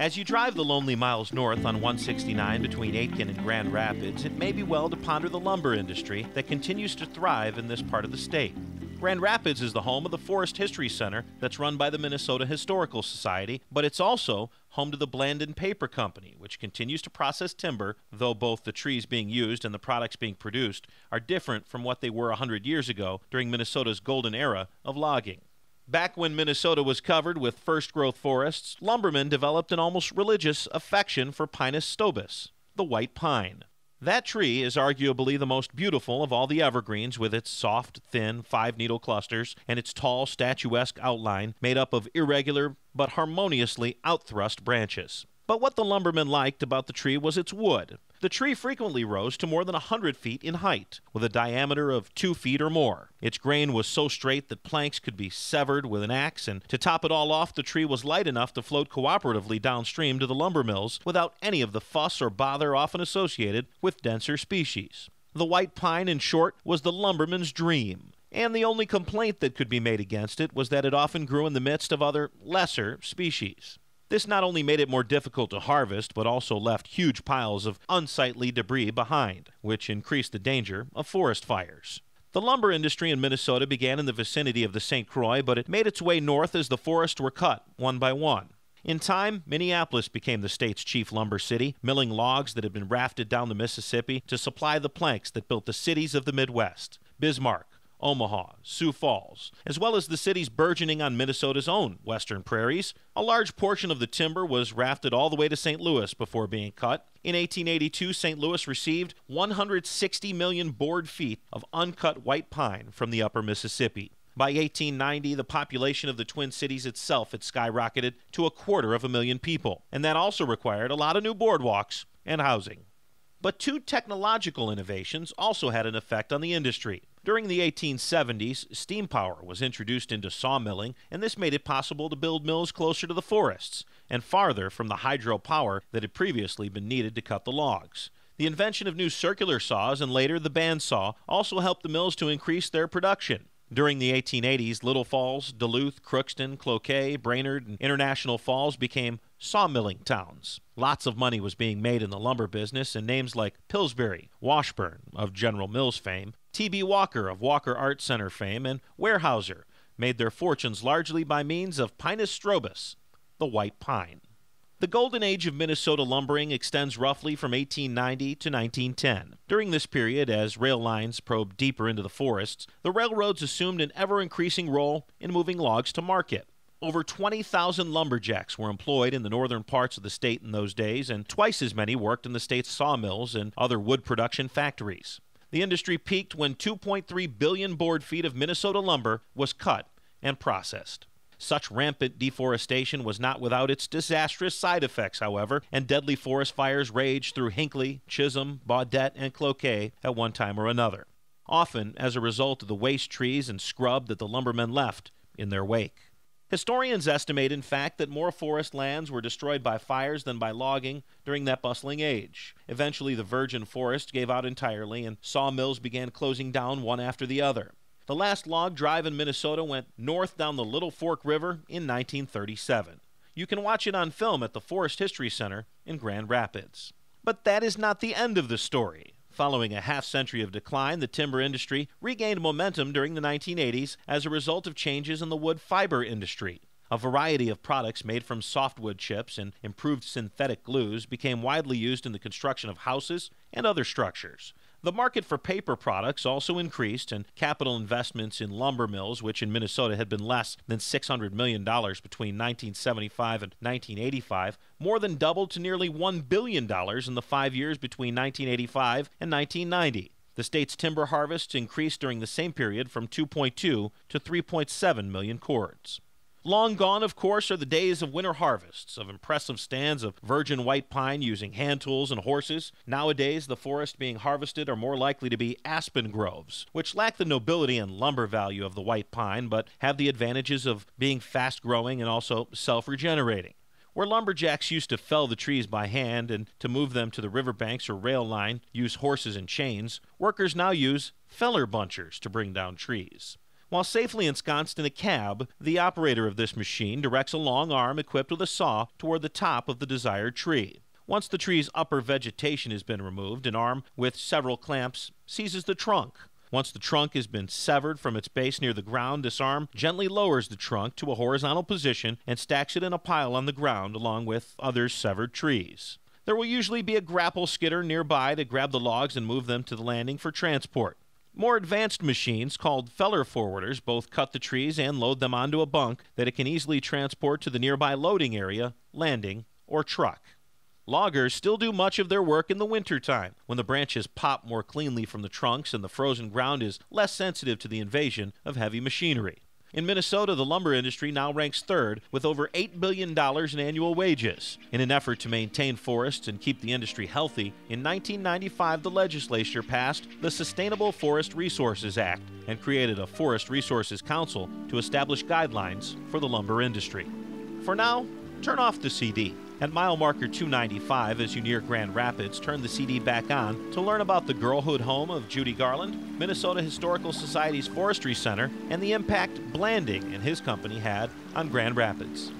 As you drive the lonely miles north on 169 between Aitkin and Grand Rapids, it may be well to ponder the lumber industry that continues to thrive in this part of the state. Grand Rapids is the home of the Forest History Center that's run by the Minnesota Historical Society, but it's also home to the Blandin Paper Company, which continues to process timber, though both the trees being used and the products being produced are different from what they were 100 years ago during Minnesota's golden era of logging. Back when Minnesota was covered with first growth forests, lumbermen developed an almost religious affection for Pinus strobus, the white pine. That tree is arguably the most beautiful of all the evergreens, with its soft, thin, five needle clusters and its tall, statuesque outline made up of irregular but harmoniously outthrust branches. But what the lumbermen liked about the tree was its wood. The tree frequently rose to more than a 100 feet in height, with a diameter of 2 feet or more. Its grain was so straight that planks could be severed with an axe, and to top it all off, the tree was light enough to float cooperatively downstream to the lumber mills without any of the fuss or bother often associated with denser species. The white pine, in short, was the lumberman's dream. And the only complaint that could be made against it was that it often grew in the midst of other lesser species. This not only made it more difficult to harvest, but also left huge piles of unsightly debris behind, which increased the danger of forest fires. The lumber industry in Minnesota began in the vicinity of the St. Croix, but it made its way north as the forests were cut, one by one. In time, Minneapolis became the state's chief lumber city, milling logs that had been rafted down the Mississippi to supply the planks that built the cities of the Midwest. Bismarck, Omaha, Sioux Falls, as well as the cities burgeoning on Minnesota's own western prairies. A large portion of the timber was rafted all the way to St. Louis before being cut. In 1882, St. Louis received 160 million board feet of uncut white pine from the upper Mississippi. By 1890, the population of the Twin Cities itself had skyrocketed to a quarter of a million people, and that also required a lot of new boardwalks and housing. But two technological innovations also had an effect on the industry. During the 1870s, steam power was introduced into sawmilling, and this made it possible to build mills closer to the forests and farther from the hydropower that had previously been needed to cut the logs. The invention of new circular saws and later the bandsaw also helped the mills to increase their production. During the 1880s, Little Falls, Duluth, Crookston, Cloquet, Brainerd, and International Falls became sawmilling towns. Lots of money was being made in the lumber business, and names like Pillsbury, Washburn, of General Mills fame, T.B. Walker of Walker Art Center fame and Weyerhaeuser made their fortunes largely by means of Pinus strobus, the white pine. The golden age of Minnesota lumbering extends roughly from 1890 to 1910. During this period, as rail lines probed deeper into the forests, the railroads assumed an ever increasing role in moving logs to market. Over 20,000 lumberjacks were employed in the northern parts of the state in those days, and twice as many worked in the state's sawmills and other wood production factories. The industry peaked when 2.3 billion board feet of Minnesota lumber was cut and processed. Such rampant deforestation was not without its disastrous side effects, however, and deadly forest fires raged through Hinckley, Chisholm, Baudette, and Cloquet at one time or another, often as a result of the waste trees and scrub that the lumbermen left in their wake. Historians estimate, in fact, that more forest lands were destroyed by fires than by logging during that bustling age. Eventually, the virgin forest gave out entirely, and sawmills began closing down one after the other. The last log drive in Minnesota went north down the Little Fork River in 1937. You can watch it on film at the Forest History Center in Grand Rapids. But that is not the end of the story. Following a half century of decline, the timber industry regained momentum during the 1980s as a result of changes in the wood fiber industry. A variety of products made from softwood chips and improved synthetic glues became widely used in the construction of houses and other structures. The market for paper products also increased, and capital investments in lumber mills, which in Minnesota had been less than $600 million between 1975 and 1985, more than doubled to nearly $1 billion in the five years between 1985 and 1990. The state's timber harvests increased during the same period from 2.2 to 3.7 million cords. Long gone, of course, are the days of winter harvests, of impressive stands of virgin white pine using hand tools and horses. Nowadays, the forests being harvested are more likely to be aspen groves, which lack the nobility and lumber value of the white pine, but have the advantages of being fast growing and also self regenerating. Where lumberjacks used to fell the trees by hand and to move them to the riverbanks or rail line use horses and chains, workers now use feller bunchers to bring down trees. While safely ensconced in a cab, the operator of this machine directs a long arm equipped with a saw toward the top of the desired tree. Once the tree's upper vegetation has been removed, an arm with several clamps seizes the trunk. Once the trunk has been severed from its base near the ground, this arm gently lowers the trunk to a horizontal position and stacks it in a pile on the ground along with other severed trees. There will usually be a grapple skidder nearby to grab the logs and move them to the landing for transport. More advanced machines, called feller forwarders, both cut the trees and load them onto a bunk that it can easily transport to the nearby loading area, landing, or truck. Loggers still do much of their work in the wintertime, when the branches pop more cleanly from the trunks and the frozen ground is less sensitive to the invasion of heavy machinery. In Minnesota, the lumber industry now ranks third with over $8 billion in annual wages. In an effort to maintain forests and keep the industry healthy, in 1995 the legislature passed the Sustainable Forest Resources Act and created a Forest Resources Council to establish guidelines for the lumber industry. For now, turn off the CD. At mile marker 295, as you near Grand Rapids, turn the CD back on to learn about the girlhood home of Judy Garland, Minnesota Historical Society's Forestry Center, and the impact Blandin and his company had on Grand Rapids.